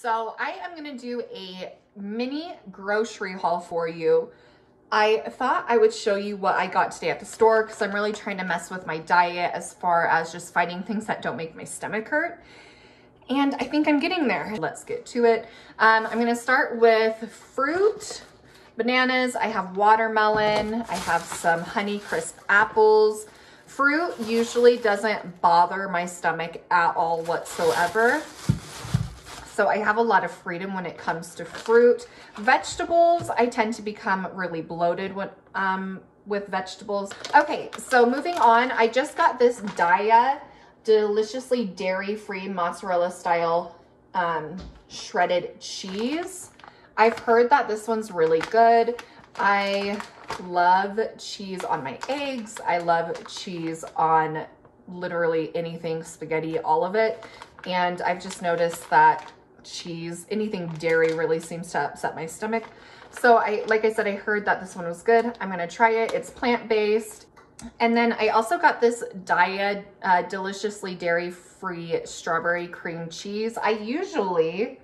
So I am gonna do a mini grocery haul for you. I thought I would show you what I got today at the store because I'm really trying to mess with my diet as far as just finding things that don't make my stomach hurt. And I think I'm getting there. Let's get to it. Um, I'm gonna start with fruit, bananas, I have watermelon, I have some Honeycrisp apples. Fruit usually doesn't bother my stomach at all whatsoever. So I have a lot of freedom when it comes to fruit. Vegetables, I tend to become really bloated when, um, with vegetables. Okay, so moving on, I just got this Daiya deliciously dairy-free mozzarella style um, shredded cheese. I've heard that this one's really good. I love cheese on my eggs. I love cheese on literally anything, spaghetti, all of it. And I've just noticed that cheese, anything dairy really seems to upset my stomach. So I, like I said, I heard that this one was good. I'm gonna try it. It's plant-based. And then I also got this Daiya uh, Deliciously Dairy-Free Strawberry Cream Cheese. I usually,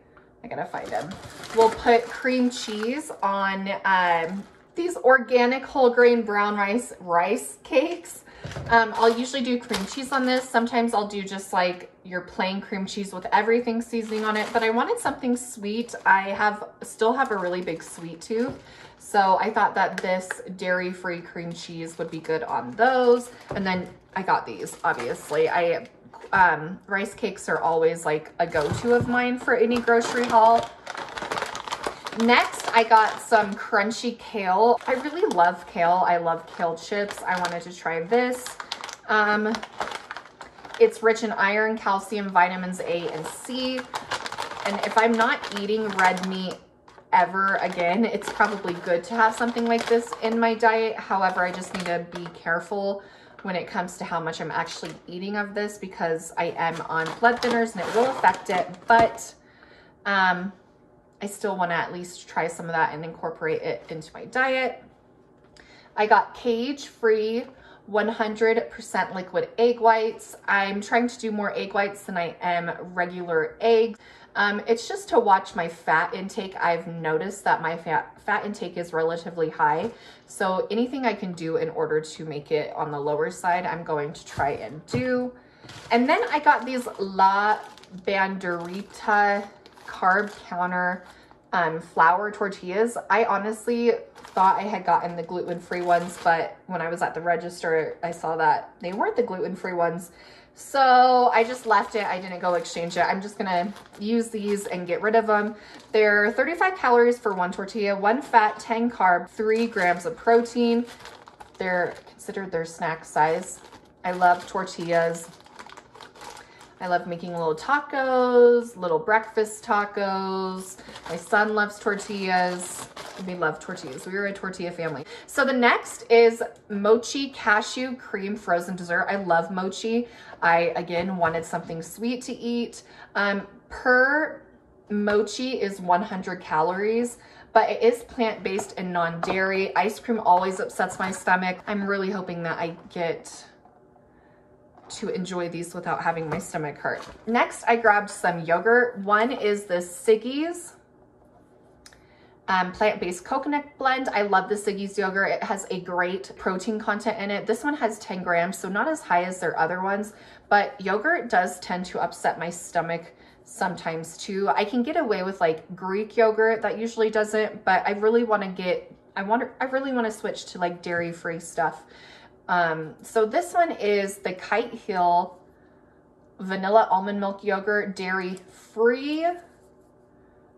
I gotta find them, will put cream cheese on um, these organic whole grain brown rice rice cakes. Um, I'll usually do cream cheese on this. Sometimes I'll do just like your plain cream cheese with everything seasoning on it, but I wanted something sweet. I have still have a really big sweet tooth. So I thought that this dairy-free cream cheese would be good on those. And then I got these, obviously. I um, rice cakes are always like a go-to of mine for any grocery haul. Next, I got some crunchy kale. I really love kale. I love kale chips. I wanted to try this. Um, it's rich in iron, calcium, vitamins A and C. And if I'm not eating red meat ever again, it's probably good to have something like this in my diet. However, I just need to be careful when it comes to how much I'm actually eating of this because I am on blood thinners and it will affect it. But um, I still want to at least try some of that and incorporate it into my diet. I got cage-free 100% liquid egg whites. I'm trying to do more egg whites than I am regular eggs. Um, it's just to watch my fat intake. I've noticed that my fat, fat intake is relatively high. So anything I can do in order to make it on the lower side, I'm going to try and do. And then I got these La Banderita carb counter um, flour tortillas. I honestly thought I had gotten the gluten-free ones, but when I was at the register, I saw that they weren't the gluten-free ones. So I just left it. I didn't go exchange it. I'm just going to use these and get rid of them. They're 35 calories for one tortilla, one fat, 10 carb, three grams of protein. They're considered their snack size. I love tortillas. I love making little tacos, little breakfast tacos. My son loves tortillas. We love tortillas. We are a tortilla family. So the next is mochi cashew cream frozen dessert. I love mochi. I, again, wanted something sweet to eat. Um, per mochi is 100 calories but it is plant-based and non-dairy. Ice cream always upsets my stomach. I'm really hoping that I get to enjoy these without having my stomach hurt. Next, I grabbed some yogurt. One is the Siggi's um, plant-based coconut blend. I love the Siggi's yogurt. It has a great protein content in it. This one has 10 grams, so not as high as their other ones, but yogurt does tend to upset my stomach sometimes too. I can get away with like Greek yogurt that usually doesn't, but I really want to get, I wonder, I really want to switch to like dairy-free stuff. Um, so this one is the Kite Hill Vanilla Almond Milk Yogurt, dairy free.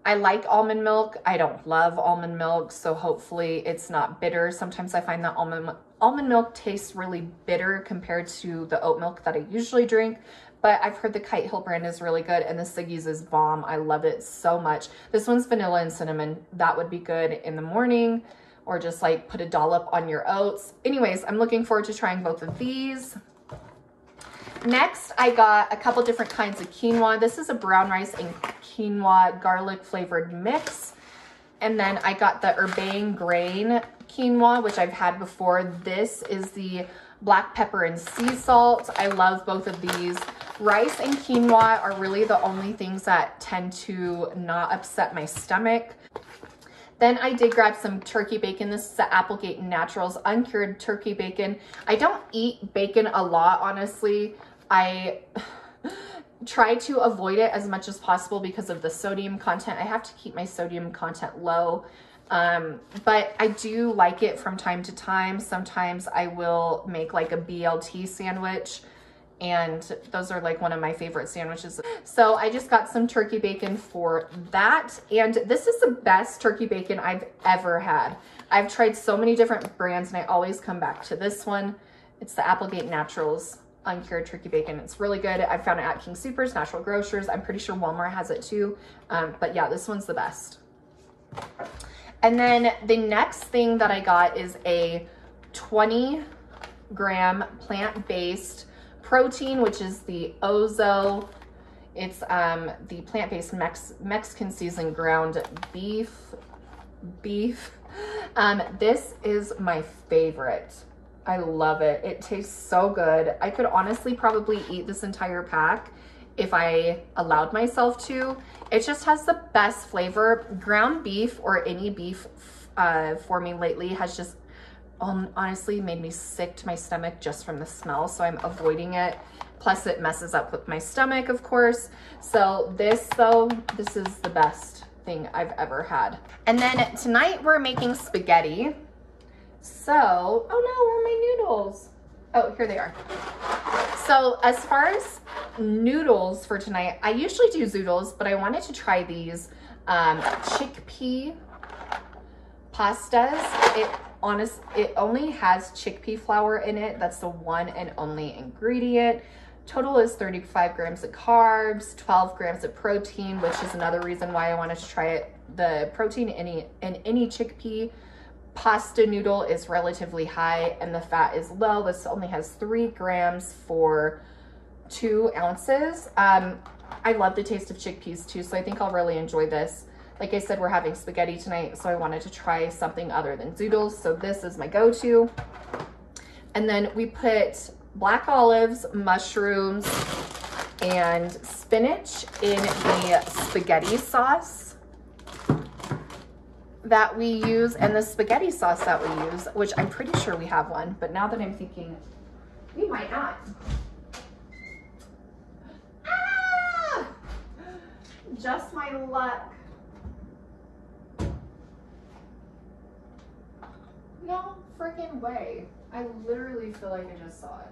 I like almond milk. I don't love almond milk, so hopefully it's not bitter. Sometimes I find that almond, almond milk tastes really bitter compared to the oat milk that I usually drink, but I've heard the Kite Hill brand is really good and the Siggi's is bomb. I love it so much. This one's vanilla and cinnamon. That would be good in the morning or just like put a dollop on your oats. Anyways, I'm looking forward to trying both of these. Next, I got a couple different kinds of quinoa. This is a brown rice and quinoa garlic flavored mix. And then I got the Urbane Grain quinoa, which I've had before. This is the black pepper and sea salt. I love both of these. Rice and quinoa are really the only things that tend to not upset my stomach. Then I did grab some turkey bacon. This is the Applegate Naturals uncured turkey bacon. I don't eat bacon a lot, honestly. I try to avoid it as much as possible because of the sodium content. I have to keep my sodium content low. Um, but I do like it from time to time. Sometimes I will make like a BLT sandwich and those are like one of my favorite sandwiches. So I just got some turkey bacon for that. And this is the best turkey bacon I've ever had. I've tried so many different brands and I always come back to this one. It's the Applegate Naturals uncured turkey bacon. It's really good. I found it at King Soopers, Natural Grocers. I'm pretty sure Walmart has it too. Um, but yeah, this one's the best. And then the next thing that I got is a 20 gram plant-based protein, which is the Ozo. It's um, the plant-based Mex Mexican seasoned ground beef. Beef. Um, this is my favorite. I love it. It tastes so good. I could honestly probably eat this entire pack if I allowed myself to. It just has the best flavor. Ground beef or any beef uh, for me lately has just honestly made me sick to my stomach just from the smell. So I'm avoiding it. Plus it messes up with my stomach, of course. So this though, this is the best thing I've ever had. And then tonight we're making spaghetti. So, oh no, where are my noodles? Oh, here they are. So as far as noodles for tonight, I usually do zoodles, but I wanted to try these um, chickpea pastas. It honest, it only has chickpea flour in it. That's the one and only ingredient. Total is 35 grams of carbs, 12 grams of protein, which is another reason why I wanted to try it. The protein in any, in any chickpea pasta noodle is relatively high and the fat is low. This only has three grams for two ounces. Um, I love the taste of chickpeas too, so I think I'll really enjoy this. Like I said, we're having spaghetti tonight, so I wanted to try something other than zoodles. So this is my go-to. And then we put black olives, mushrooms, and spinach in the spaghetti sauce that we use and the spaghetti sauce that we use, which I'm pretty sure we have one, but now that I'm thinking, we might not. Ah! Just my luck. No freaking way. I literally feel like I just saw it.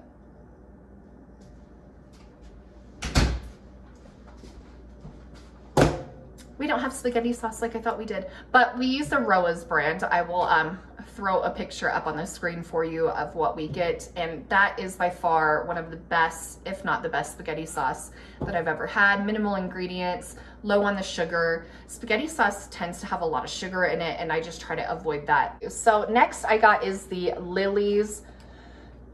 We don't have spaghetti sauce like I thought we did, but we use the Rao's brand. I will um, throw a picture up on the screen for you of what we get. And that is by far one of the best, if not the best spaghetti sauce that I've ever had. Minimal ingredients, low on the sugar. Spaghetti sauce tends to have a lot of sugar in it and I just try to avoid that. So next I got is the Lily's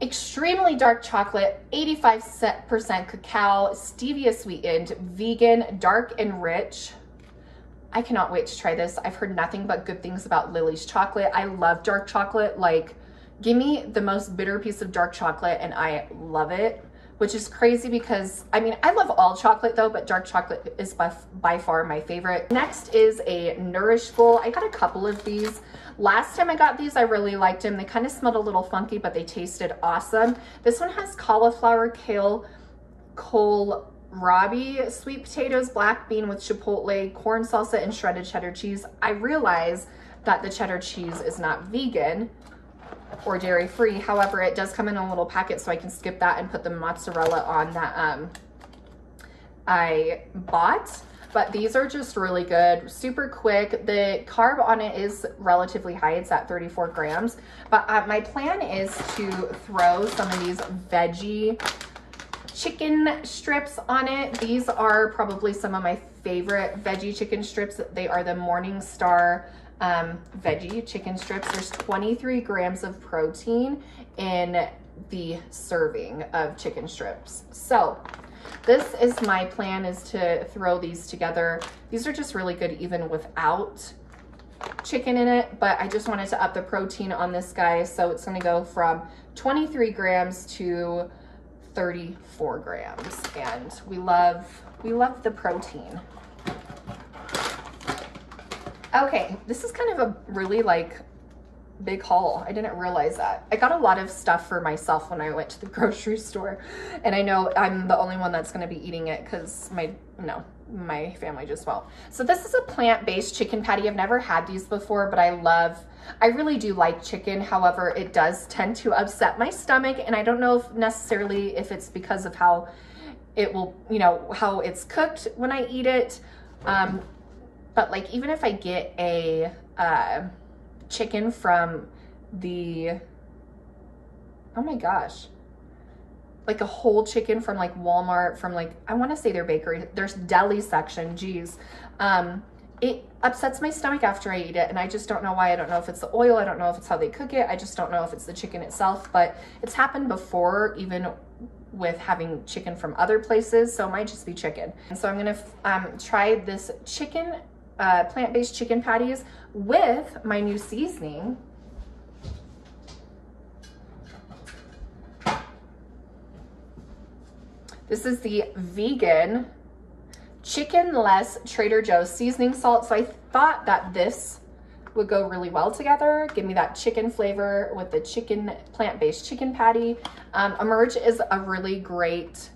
extremely dark chocolate, 85% cacao, stevia sweetened, vegan, dark and rich. I cannot wait to try this. I've heard nothing but good things about Lily's chocolate. I love dark chocolate. Like, give me the most bitter piece of dark chocolate and I love it, which is crazy because, I mean, I love all chocolate though, but dark chocolate is by, by far my favorite. Next is a Nourish Bowl. I got a couple of these. Last time I got these, I really liked them. They kind of smelled a little funky, but they tasted awesome. This one has cauliflower, kale, cole, Robbie sweet potatoes, black bean with chipotle, corn salsa, and shredded cheddar cheese. I realize that the cheddar cheese is not vegan or dairy free. However, it does come in a little packet so I can skip that and put the mozzarella on that um, I bought. But these are just really good, super quick. The carb on it is relatively high. It's at 34 grams. But uh, my plan is to throw some of these veggie chicken strips on it. These are probably some of my favorite veggie chicken strips. They are the Morningstar um, veggie chicken strips. There's 23 grams of protein in the serving of chicken strips. So this is my plan is to throw these together. These are just really good even without chicken in it, but I just wanted to up the protein on this guy. So it's gonna go from 23 grams to 34 grams. And we love, we love the protein. Okay, this is kind of a really like big haul. I didn't realize that. I got a lot of stuff for myself when I went to the grocery store. And I know I'm the only one that's going to be eating it because my, no, my family just won't. So this is a plant-based chicken patty. I've never had these before, but I love, I really do like chicken. However, it does tend to upset my stomach. And I don't know if necessarily if it's because of how it will, you know, how it's cooked when I eat it. Um, but like, even if I get a uh, chicken from the, oh my gosh, like a whole chicken from like Walmart, from like, I want to say their bakery, there's deli section, geez. Um, it upsets my stomach after I eat it and I just don't know why. I don't know if it's the oil, I don't know if it's how they cook it, I just don't know if it's the chicken itself, but it's happened before even with having chicken from other places, so it might just be chicken. And so I'm gonna um, try this chicken uh, plant-based chicken patties with my new seasoning. This is the vegan chicken-less Trader Joe's seasoning salt. So I thought that this would go really well together. Give me that chicken flavor with the chicken, plant-based chicken patty. Um, Emerge is a really great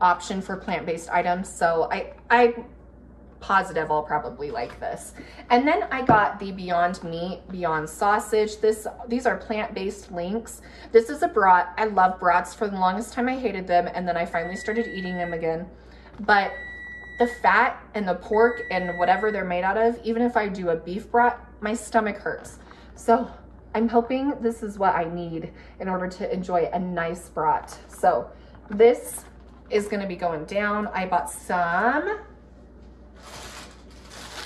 option for plant-based items. So I, I positive I'll probably like this. And then I got the Beyond Meat, Beyond Sausage. This These are plant-based links. This is a brat. I love brats. For the longest time I hated them and then I finally started eating them again. But the fat and the pork and whatever they're made out of, even if I do a beef brat, my stomach hurts. So I'm hoping this is what I need in order to enjoy a nice brat. So this is gonna be going down. I bought some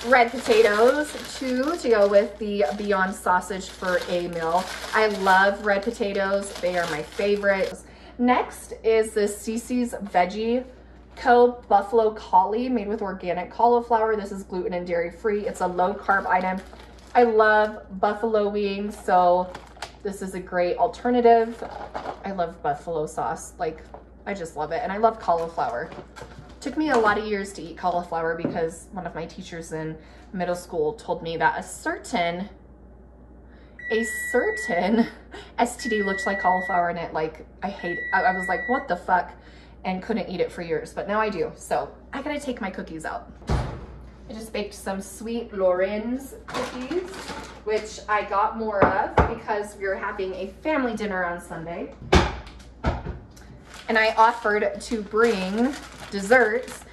red potatoes, two to go with the Beyond Sausage for a meal. I love red potatoes. They are my favorite. Next is the Cece's Veggie Co. Buffalo Cauli made with organic cauliflower. This is gluten and dairy free. It's a low carb item. I love buffalo wings, so this is a great alternative. I love buffalo sauce. Like, I just love it. And I love cauliflower took me a lot of years to eat cauliflower because one of my teachers in middle school told me that a certain a certain STD looked like cauliflower and it like I hate I, I was like what the fuck? and couldn't eat it for years but now I do so I gotta take my cookies out. I just baked some sweet Loren's cookies which I got more of because we are having a family dinner on Sunday. And I offered to bring desserts.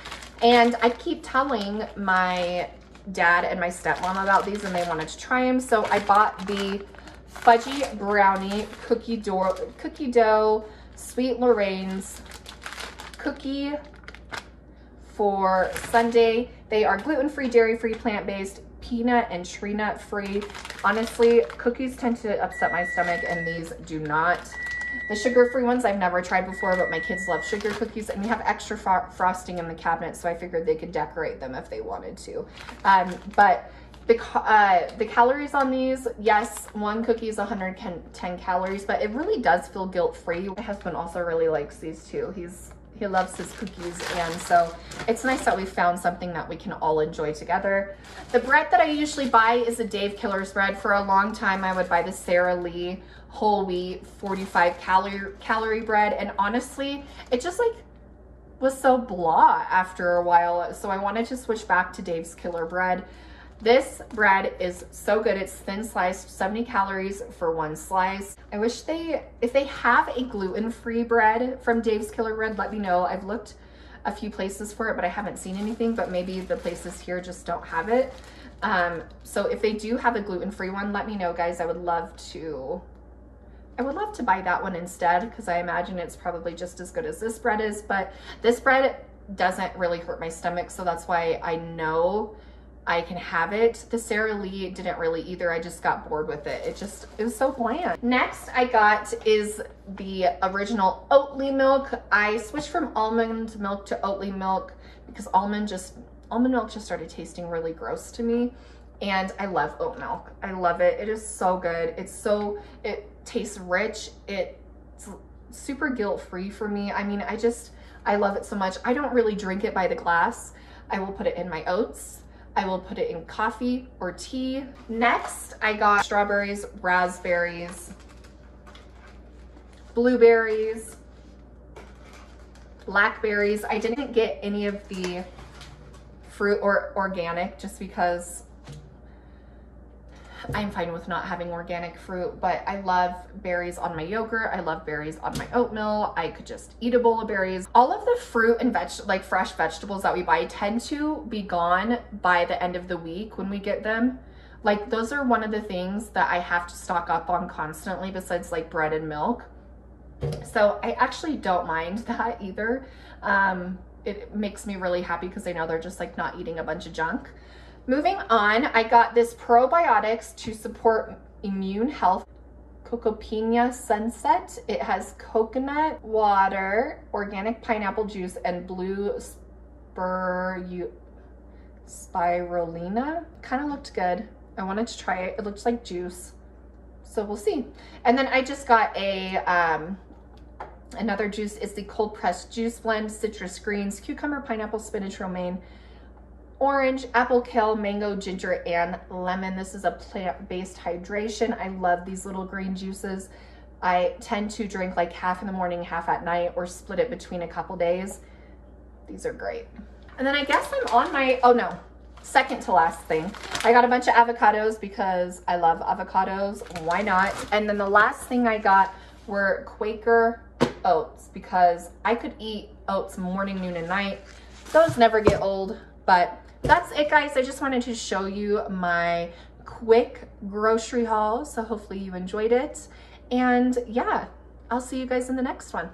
And I keep telling my dad and my stepmom about these and they wanted to try them. So I bought the fudgy brownie cookie dough, cookie dough sweet Loren's cookie for Sunday. They are gluten-free, dairy-free, plant-based, peanut and tree nut free. Honestly, cookies tend to upset my stomach and these do not. The sugar-free ones I've never tried before, but my kids love sugar cookies, and we have extra frosting in the cabinet, so I figured they could decorate them if they wanted to. Um, but the, uh, the calories on these, yes, one cookie is 110 calories, but it really does feel guilt-free. My husband also really likes these too. He's he loves his cookies and so it's nice that we found something that we can all enjoy together. The bread that I usually buy is a Dave Killer's bread. For a long time I would buy the Sara Lee whole wheat 45 calorie calorie bread and honestly it just like was so blah after a while so I wanted to switch back to Dave's Killer bread. This bread is so good. It's thin sliced, 70 calories for one slice. I wish they, if they have a gluten-free bread from Dave's Killer Bread, let me know. I've looked a few places for it, but I haven't seen anything, but maybe the places here just don't have it. Um, so if they do have a gluten-free one, let me know, guys. I would love to I would love to buy that one instead because I imagine it's probably just as good as this bread is, but this bread doesn't really hurt my stomach, so that's why I know I can have it. The Sara Lee didn't really either. I just got bored with it. It just, it was so bland. Next I got is the original Oatly milk. I switched from almond milk to Oatly milk because almond just, almond milk just started tasting really gross to me. And I love oat milk. I love it. It is so good. It's so, it tastes rich. It's super guilt-free for me. I mean, I just, I love it so much. I don't really drink it by the glass. I will put it in my oats. I will put it in coffee or tea. Next, I got strawberries, raspberries, blueberries, blackberries. I didn't get any of the fruit or organic just because I'm fine with not having organic fruit, but I love berries on my yogurt. I love berries on my oatmeal. I could just eat a bowl of berries. All of the fruit and veg, like fresh vegetables that we buy tend to be gone by the end of the week when we get them. Like those are one of the things that I have to stock up on constantly besides like bread and milk. So I actually don't mind that either. Um, it makes me really happy because I know they're just like not eating a bunch of junk. Moving on, I got this probiotics to support immune health. Cocopina Sunset. It has coconut water, organic pineapple juice, and blue spir spirulina. Kind of looked good. I wanted to try it. It looks like juice. So we'll see. And then I just got a, um, another juice is the cold pressed juice blend, citrus greens, cucumber, pineapple, spinach, romaine, orange, apple, kale, mango, ginger, and lemon. This is a plant-based hydration. I love these little green juices. I tend to drink like half in the morning, half at night, or split it between a couple days. These are great. And then I guess I'm on my, oh no, second to last thing. I got a bunch of avocados because I love avocados. Why not? And then the last thing I got were Quaker oats because I could eat oats morning, noon, and night. Those never get old, but that's it guys. I just wanted to show you my quick grocery haul. So hopefully you enjoyed it. And yeah, I'll see you guys in the next one.